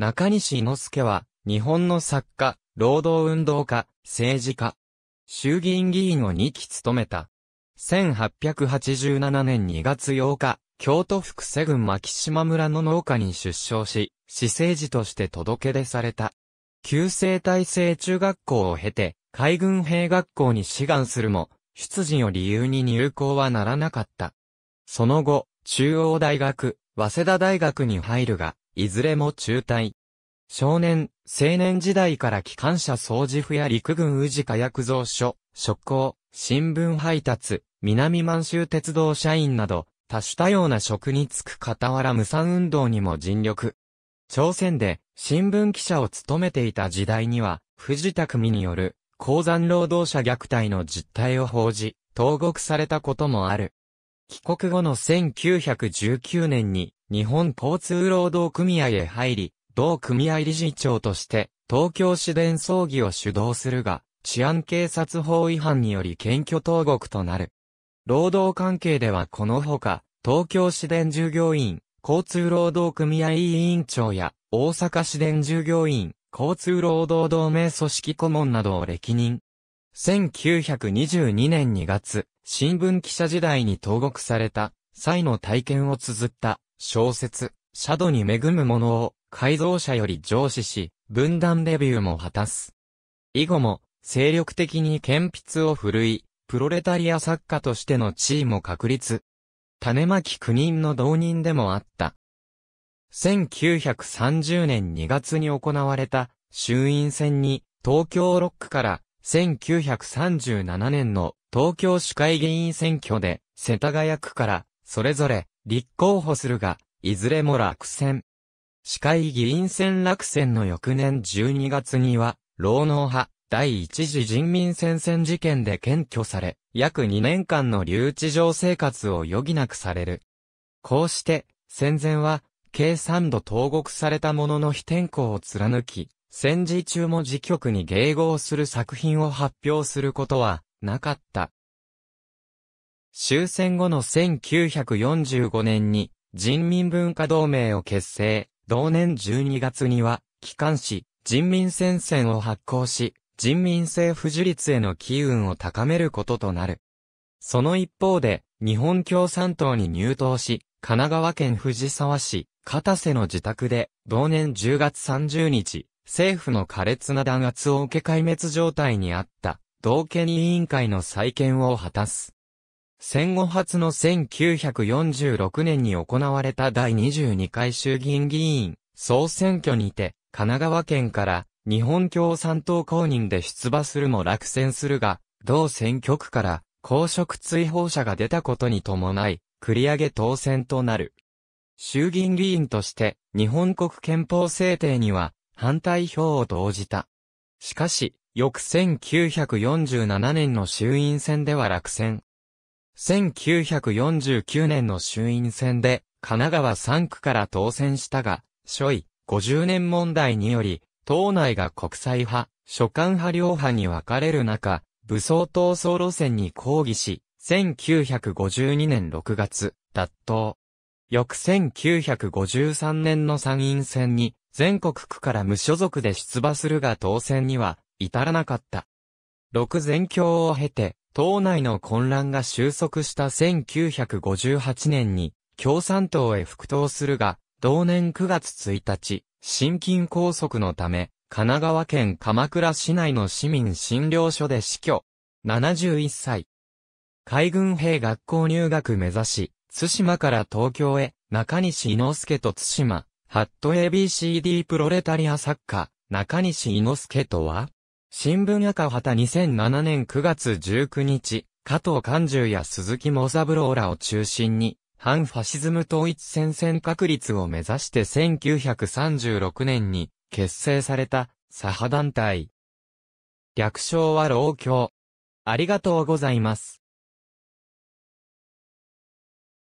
中西猪介は、日本の作家、労働運動家、政治家。衆議院議員を2期務めた。1887年2月8日、京都府瀬郡牧島村の農家に出生し、市政治として届け出された。旧制大成中学校を経て、海軍兵学校に志願するも、出自を理由に入校はならなかった。その後、中央大学、早稲田大学に入るが、いずれも中退。少年、青年時代から機関車掃除婦や陸軍宇治火薬蔵所、職工、新聞配達、南満州鉄道社員など、多種多様な職に就く傍ら無産運動にも尽力。朝鮮で新聞記者を務めていた時代には、藤田組による鉱山労働者虐待の実態を報じ、投獄されたこともある。帰国後の1919年に日本交通労働組合へ入り、同組合理事長として東京市電葬儀を主導するが、治安警察法違反により検挙投獄となる。労働関係ではこのほか、東京市電従業員、交通労働組合委員長や大阪市電従業員、交通労働同盟組織顧問などを歴任。1922年2月、新聞記者時代に投獄された際の体験を綴った小説、シャドに恵むものを改造者より上司し、分断デビューも果たす。以後も精力的に鉛筆を振るい、プロレタリア作家としての地位も確立。種まき9人の同人でもあった。1930年2月に行われた衆院選に東京6区から1937年の東京市会議員選挙で世田谷区からそれぞれ立候補するが、いずれも落選。市会議員選落選の翌年12月には、労農派第一次人民戦線事件で検挙され、約2年間の留置場生活を余儀なくされる。こうして、戦前は、計3度投獄されたものの非転校を貫き、戦時中も自局に迎合する作品を発表することはなかった。終戦後の1945年に人民文化同盟を結成、同年12月には機関紙人民戦線を発行し、人民政府樹立への機運を高めることとなる。その一方で、日本共産党に入党し、神奈川県藤沢市、片瀬の自宅で、同年10月30日、政府の苛烈な弾圧を受け壊滅状態にあった、道家委員会の再建を果たす。戦後初の1946年に行われた第22回衆議院議員総選挙にて、神奈川県から日本共産党公認で出馬するも落選するが、同選挙区から公職追放者が出たことに伴い、繰り上げ当選となる。衆議院議員として日本国憲法制定には反対票を投じた。しかし、翌1947年の衆院選では落選。1949年の衆院選で、神奈川3区から当選したが、諸位、50年問題により、党内が国際派、諸官派両派に分かれる中、武装闘争路線に抗議し、1952年6月、脱党。翌1953年の参院選に、全国区から無所属で出馬するが当選には至らなかった。六全教を経て、党内の混乱が収束した1958年に共産党へ復党するが、同年9月1日、心筋梗塞のため、神奈川県鎌倉市内の市民診療所で死去。71歳。海軍兵学校入学目指し、津島から東京へ、中西猪介と津島、ハット ABCD プロレタリア作家、中西猪介とは？新聞赤旗2007年9月19日、加藤勘十や鈴木モザブローらを中心に、反ファシズム統一戦線確立を目指して1936年に結成された左派団体。略称は老教。ありがとうございます。